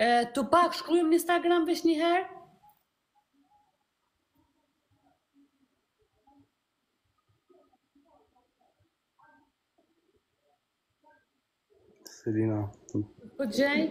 E, tu pak shkrujm në Instagram vesh njëherë? Selina. Po gjej.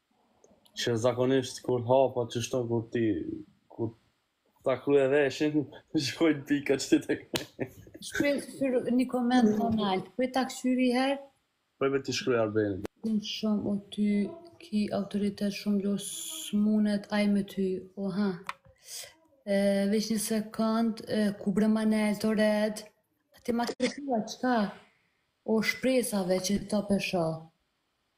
Që zakonisht kur hapa qeshtu kur ti, kur ta kruje veshin, shkojnë pika që ti të kërë. Shkruaj kështu një koment në naltë, po ta kqyri i herë? Po me ti shkru Arbenit. Shumë o ty, ki autoritet shumë jo s'munet aj me ty, o ha. E, veç një sekund, e, ku bre manel të red, ti ma kërësua, çka? O shpresave që t'i peshon.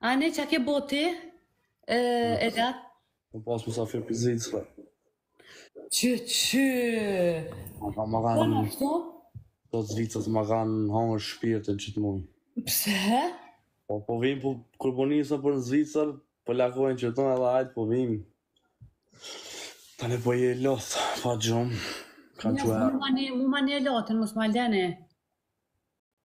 Ani, çka ke bo ti? E, e da? Më pas më sa firë për Zvicër, së Që, që... Më ka më kanë... Kona, shto? Do të zvitë, së më kanë hangër shpirtin që të mund. Pse, he? Po, po vim, po, kur po njësën për në zvitë, po lakojnë që të në edhe ajtë, po vim. Ta ne po je loth, pa gjumë. Kanë që e... Mu ma një lotën, mu s'ma lene.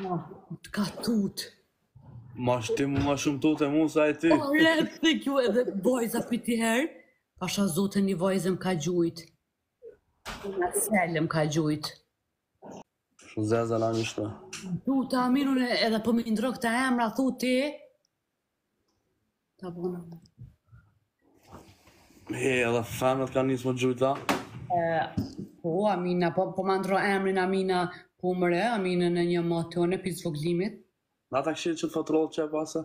Ma, të ka tut. Ma shti mu ma shumë tut e mu sa e ti. Po, rrët të kjo edhe bojza për ti herë. Pasha zote një vojzë më ka gjujt. Nga selë më ka gjujt. Shumë e zezë ala një shtë. Tu t'Aminën edhe për po ma ndrro këta emra, thu ti. Ta bëna. He, edhe femët kanë nisë me gjujt. Po, Amina, po, po ma ndrro emrin Amina po mëre, Amina në një mënyrë prej zvoglimit. Në ata kqyr që të thotë rollë që e pasë?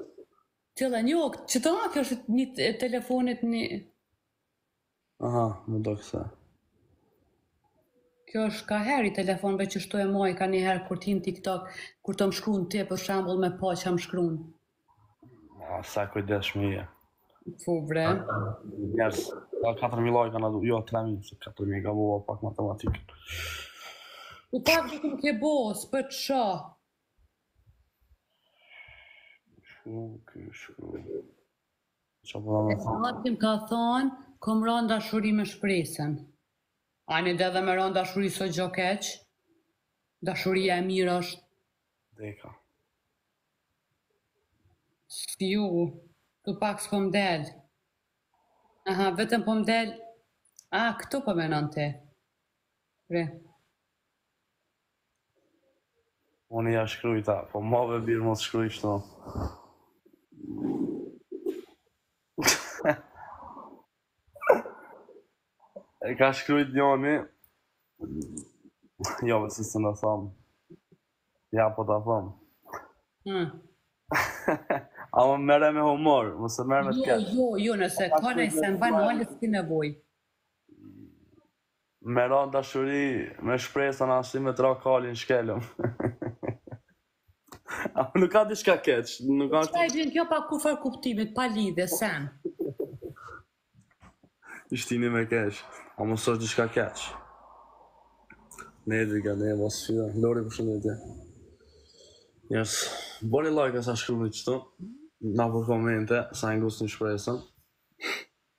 Që dhe një, që të nga kjo është një telefonit një... Aha, me doket se. Kjo është ka herë i telefonëve qeshtu e moj, ka një herë kur t'hin TikTok, kur të më shkrun ti, për shambull me pa ça më shkrun. A, sa kujdesshme je. Po, bre. Njerës, ka 4.000 lojë ka në du, jo, 3.000, se 4.000 ka bo pak matematikë. U pak që këmë ke bo, së për të shë. Shku, kështu. Ça po më thon? Martin ka thon, kom ra në dashuri me Shpresën. Ani de edhe me ra në dashuri s'o gjo keq? Dashuria e mirë është. Deka. Sfiu, tu pak s'po më del. Aha, vetëm po më del. A, këtu po menon ti. Re. Unë ja shkrujta, po ma ve bir mos shkruj kështu. E ka shkrujt njoni, jo se ne thamë, ja po ta thamë. Hmm. A merre me humor, ose merre me të jo, ketë. Jo, jo, jo, nëse ka nëjë se mba në alës ti nevoj. Me ra n'dashuri me Shpresën asi me t'ra kali n'shkelm Apo nuk ka diçka keq, nuk ka. Çfarë vjen kjo pa kurrfar kuptimit, pa lidhje, sen. Ishtini me keq, a mos është diçka keq. Ne dhe ga ne mos fia, lori për shumë dhe Yes, boni like asaj shkruni qëtu, na për komente, sa në ngucë Shpresën.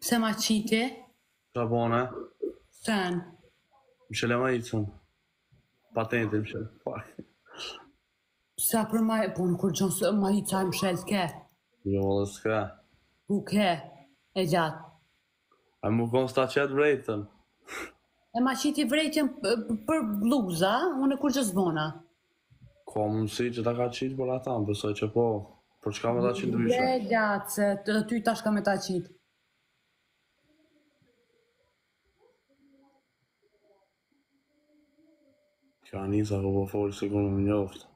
Pse ma qiti? Ça bone? Sen. Mshele ma, cun. Patentin mshele. Fuck. Pse për çat punë, kurgjo s'ma i caj mshele s'ke? Jo, dhe s'ke. Ku ke? E gjatë. A m'u kon s'ta qet vrejtjen. E ma qiti vrejtjen për bluza, unë kurgjë s'bona. Ka mundësi që ta ka qitë për ata, më besoj që po. Për çka me ta qitë ndryshe? Bre, gjatë, të ty tash ka me ta qitë. Kjo Anisa ka po folë, sikur më njoftë.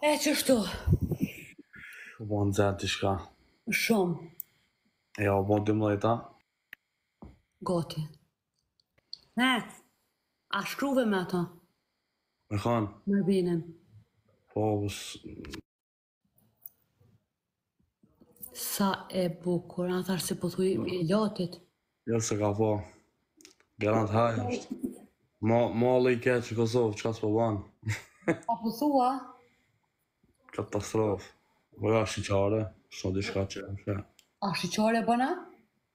E që shtu? U bo në zërë të shka. Shumë. E ja, u bo në dëmë dhe ta? Goti. He, a shkruve me ato,? Me kanë? Me Binin. Po, së... Sa e bukur, a thashë se po thu Lotit. Jo, s'e ka pa. Garant hajn është. Ma, mali i keq në Kosovë, çka s'po banë? A po thua? Katastrofë. Po ja, shitore, shti diçka që e më shë. A shitore bana?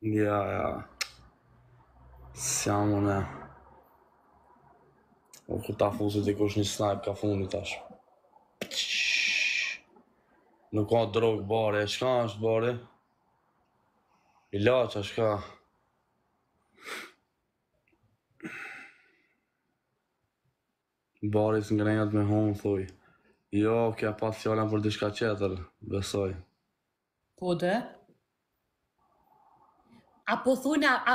Ja, ja. Sjam unë. O, ku ta fusi dikush një snajp ka fundi tash. Nuk ka drogë bari, e shka është bari? Ilaç, a shka? Bari s'ngrehet me hunë, thuj. Jo, kjo e pat fjalën për dishka qetër, besoj. Po de? A po thu ne, a,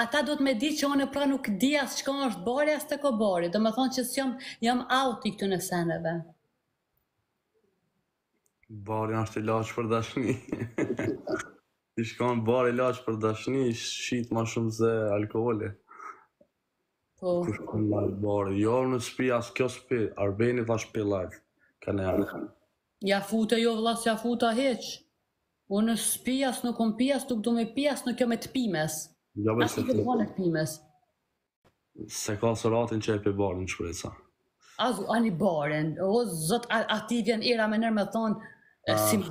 ata duhet me ditë që unë pra nuk di as çka është bari as te ka bari, domethonë që s'jam, jam out i këtyne seneve. Bari është ilaç për dashni. I shkon bari ilaç për dashni, shitet ma shumë se alkoholi. Po. Kush ka live bari? Jo në shpi, as kjo shpi. Arbeni tha shpi live. Ka ne arë. Ja fute, jo vëlla s'ja futa hiç. Unë në shpi as nuk kom pi as nuk du me pi as nuk jam e t'pimes. Jo be se të. As pimes. Se ka sëratin që e pi barin shpresa. As ani barin. O zot atij i vjen era me nder me thonë. Si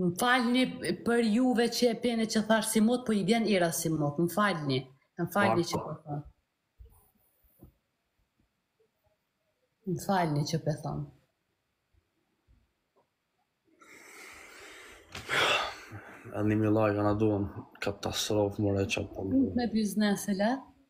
Më falni për juve që e pini që thash si mut, po i vjen era si mut. Më falni. Më falni që po thon. Më falni që po thon. Ani m'i lajka na duan katastrofë era e keqe po. Me biznes e la?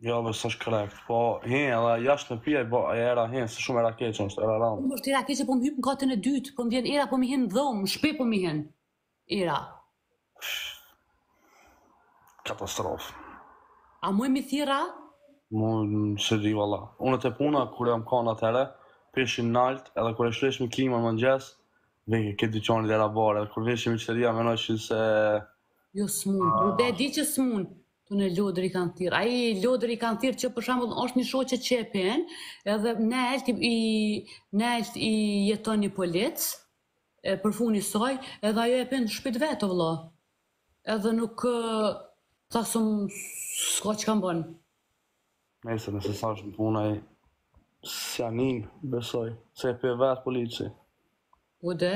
Jo, besa ç'krejt, po hin, edhe jashtë me pi, po era hin, se shumë erë e keqe është, erë e randë. Më është erë e keqe, po më hyp në katin e dytë, po më vjen era, po më hin n'dhomë, n'shpi po më hin, era. Katastrofë. A muj me i thirrë? Mu në s'e di valla. Unë te puna, kur jam kanë atëherë, pishin nalt, edhe kur e lshojshim klimën n'mëngjes, dhe krejt dyqani era bar, edhe kur vishin myshteria, menojshin se... Jo, s'mun, po e di që s'mun, Tu në lodër i kanë thirrë. Ai lodër i kanë thirrë që për shembull është një shoqe që e pin, edhe nelt, nelt i jeton një polic përfuni saj, edhe ajo e pin n'shpi t' vetë vëlla. Edhe nuk, tha, s'mun, s'ka çka bën. Nëse nëse se është puna e s'ja nin, besoj, se e pi vetë polici. Ude,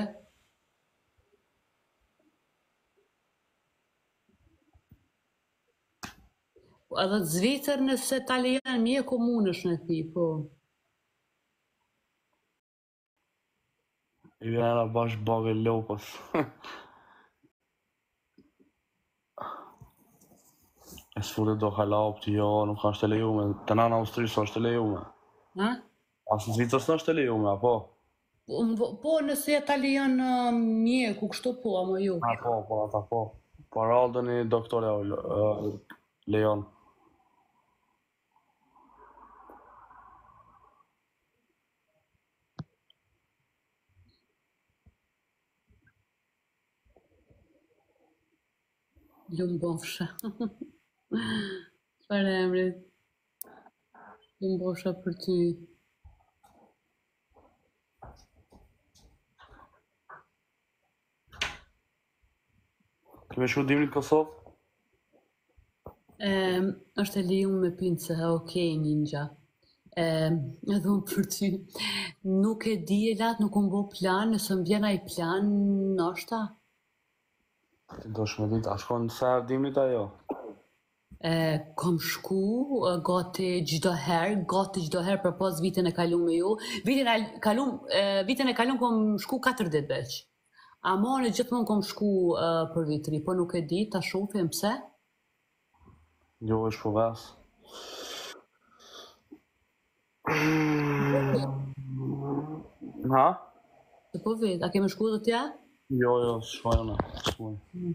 Po edhe te Zvicër nëse ta lejon mjeku mundesh me pi, po. I vjen era bash bagël e lopës. E sfurë do halaup ti jo, nuk është e lejuar. Te na në Austri s'është e lejuar. Ha? A si, Zvicër s'është e lejume, apo? Po, nëse ta lejon mjeku, kështu po, ama ju? A po, po, ata po. Po rrallë ndonjë doktor e lejon. Lumë bofshë. Çfarë emri. Lum bofsha për ty. Ke me shku dimrit Kosovë? Um, është e lejume me pi nëse, okej, okay, ninja. Um, edhe unë për ty, nuk e di e latë, nuk u m'bo plan, nëse më vjen naj plan, nështë ta? Deshta me dit, a shkon se dimrit ajo? E kom shku gati çdo herë, gati çdo herë përpos vitin e kalum, e ju. Vitin e kalum, vitin e kalum kom shku 4 ditë veç. Ama gjithmonë kom shku uh, për Vit të Ri, po nuk e di, ta shofim pse. Jo, veç po ves. Ha? Se po vet, a kemi shku dhe tja? Jo, jo, shkojnë, shkojnë. Mm.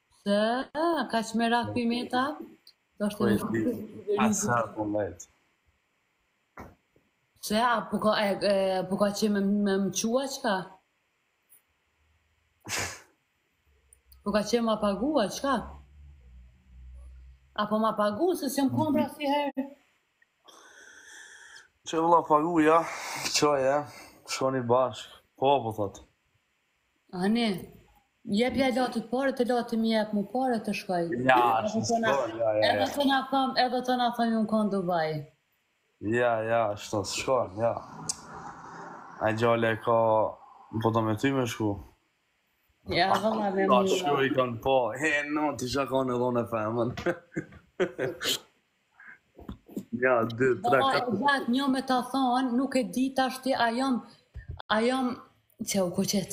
Pse? Ka qef me ra pi mete? Do është në kërë të të rizë. Pse? A po ka, e, e, po ka qef me, me më çu a çka? Po ka qef me pagu a çka? A po ma pagun se s'e kom pa asniherë? Qe valla paguja, çoje, shkoni bashkë, po, po, thotë. Ani, jepja Latit pare, te Lati m'i jep mu pare të shkoj. Ja, është në shkoj, ja, ja. Edhe ta na thom, edhe ta na thom jom konë Dubai. Ja, ja, është në shkoj, ja. Ai gjallë e ka, po do me ty me shku. Ja, dhe ma me mu. Ta shkoj, kanë po, he, nu, ti shih, ka konë edhe naj femën. Nja, dy, tre, valla e katër. Gja, njo me ta thonë, nuk e di tashti a jam, a jam, qe u kuqët.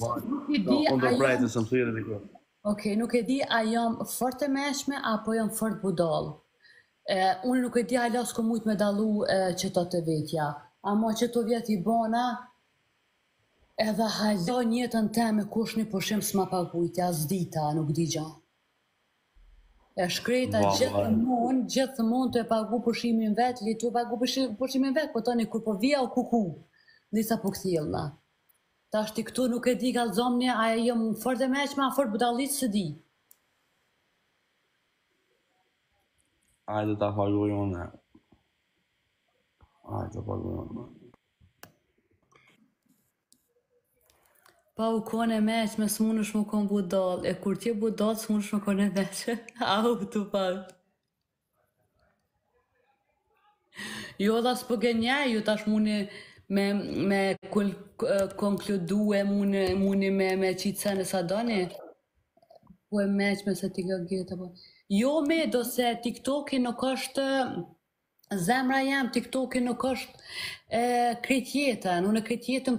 Vaj, Nuk e di, unë a jam- prit, se më thirrën |||. Okej, nuk e di a jam fort e meçme apo jam fort budallë. E, unë nuk e di hala s'ko mujt me dallu e, qeto te vetja. Ama qeto vjet i bona, edhe hala n'jetën teme kush një pushim s'ma pagujti, as dita, nuk di gja. E shkreta gjithmonë, gjithmonë tu e pagu pushimin vet, tu e pagu pushimin vet, po tani kur po vija o kuku, nisa po kthjellna. Tashti këtu nuk e di kallzomni, a jom fort e meqme, a fort budallic s'e di. Hajde ta paguj unë. Hajde ta paguj unë. Pa u kon e meqme s'munësh mu kon budall e kur t'je budall s'munësh mu kon e meqme au tu pat Jo edhe s'po gënjej, ju tash muni me me kul, konkludue, muni muni me me qit sen sa doni. Po e meqme se ti gjet apo. Jo medoemos se TikToki nuk është zemra jem, TikToki nuk është e krejt jeta, unë krejt jetën